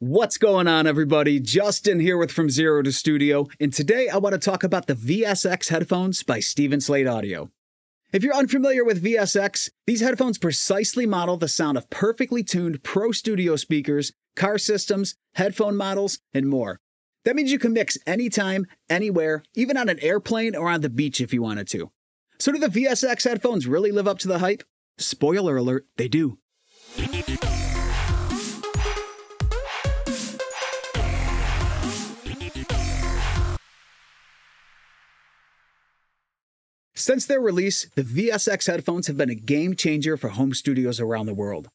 What's going on, everybody? Justin here with From Zero to Studio, and today I want to talk about the VSX headphones by Steven Slate Audio. If you're unfamiliar with VSX, these headphones precisely model the sound of perfectly tuned pro studio speakers, car systems, headphone models, and more. That means you can mix anytime, anywhere, even on an airplane or on the beach if you wanted to. So, do the VSX headphones really live up to the hype? Spoiler alert, they do. Since their release, the VSX headphones have been a game changer for home studios around the world.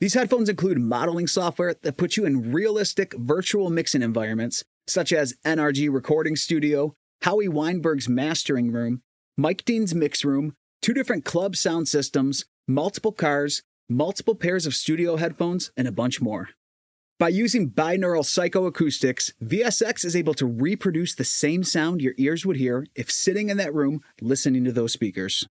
These headphones include modeling software that puts you in realistic virtual mixing environments, such as NRG Recording Studio, Howie Weinberg's mastering room, Mike Dean's mix room, two different club sound systems, multiple cars, multiple pairs of studio headphones, and a bunch more. By using binaural psychoacoustics, VSX is able to reproduce the same sound your ears would hear if sitting in that room listening to those speakers.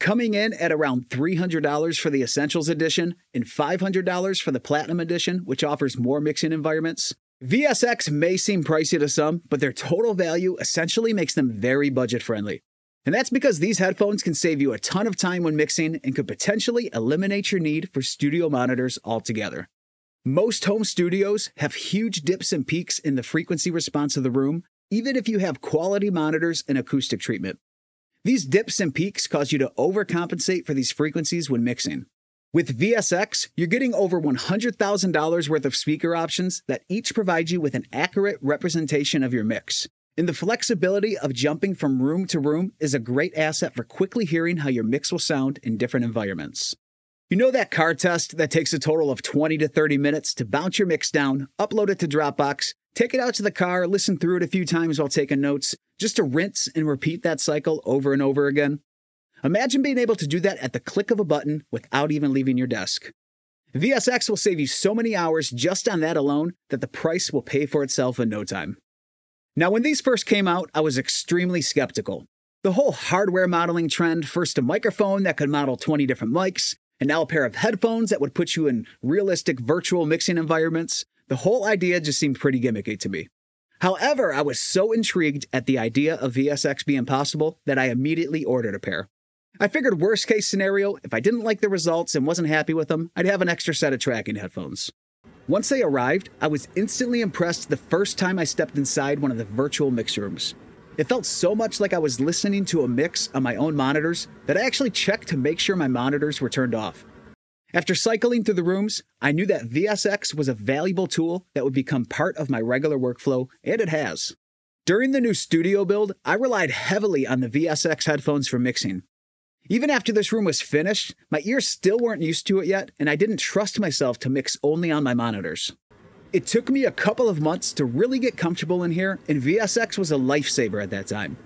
Coming in at around $300 for the Essentials Edition and $500 for the Platinum Edition, which offers more mixing environments, VSX may seem pricey to some, but their total value essentially makes them very budget friendly. And that's because these headphones can save you a ton of time when mixing and could potentially eliminate your need for studio monitors altogether. Most home studios have huge dips and peaks in the frequency response of the room, even if you have quality monitors and acoustic treatment. These dips and peaks cause you to overcompensate for these frequencies when mixing. With VSX, you're getting over $100,000 worth of speaker options that each provide you with an accurate representation of your mix. And the flexibility of jumping from room to room is a great asset for quickly hearing how your mix will sound in different environments. You know that car test that takes a total of 20 to 30 minutes to bounce your mix down, upload it to Dropbox, take it out to the car, listen through it a few times while taking notes, just to rinse and repeat that cycle over and over again? Imagine being able to do that at the click of a button without even leaving your desk. VSX will save you so many hours just on that alone that the price will pay for itself in no time. Now, when these first came out, I was extremely skeptical. The whole hardware modeling trend, first a microphone that could model 20 different mics, and now a pair of headphones that would put you in realistic virtual mixing environments. The whole idea just seemed pretty gimmicky to me. However, I was so intrigued at the idea of VSX being possible that I immediately ordered a pair. I figured worst case scenario, if I didn't like the results and wasn't happy with them, I'd have an extra set of tracking headphones. Once they arrived, I was instantly impressed the first time I stepped inside one of the virtual mix rooms. It felt so much like I was listening to a mix on my own monitors that I actually checked to make sure my monitors were turned off. After cycling through the rooms, I knew that VSX was a valuable tool that would become part of my regular workflow, and it has. During the new studio build, I relied heavily on the VSX headphones for mixing. Even after this room was finished, my ears still weren't used to it yet, and I didn't trust myself to mix only on my monitors. It took me a couple of months to really get comfortable in here, and VSX was a lifesaver at that time.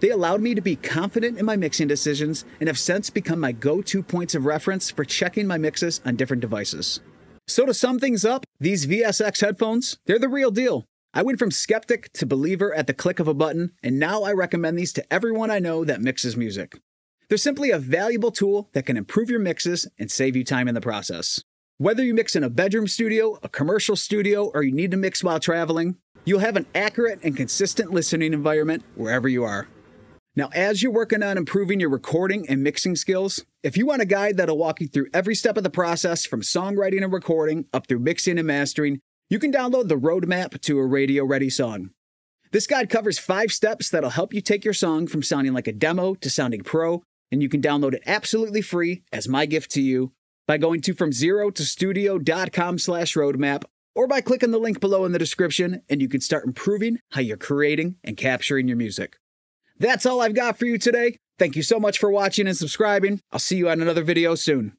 They allowed me to be confident in my mixing decisions and have since become my go to points of reference for checking my mixes on different devices. So, to sum things up, these VSX headphones, they're the real deal. I went from skeptic to believer at the click of a button, and now I recommend these to everyone I know that mixes music. They're simply a valuable tool that can improve your mixes and save you time in the process. Whether you mix in a bedroom studio, a commercial studio, or you need to mix while traveling, you'll have an accurate and consistent listening environment wherever you are. Now, as you're working on improving your recording and mixing skills, if you want a guide that'll walk you through every step of the process from songwriting and recording up through mixing and mastering, you can download the roadmap to a radio ready song. This guide covers five steps that'll help you take your song from sounding like a demo to sounding pro, and you can download it absolutely free as my gift to you by going to from zero to studio.com slash roadmap or by clicking the link below in the description and you can start improving how you're creating and capturing your music. That's all I've got for you today. Thank you so much for watching and subscribing. I'll see you on another video soon.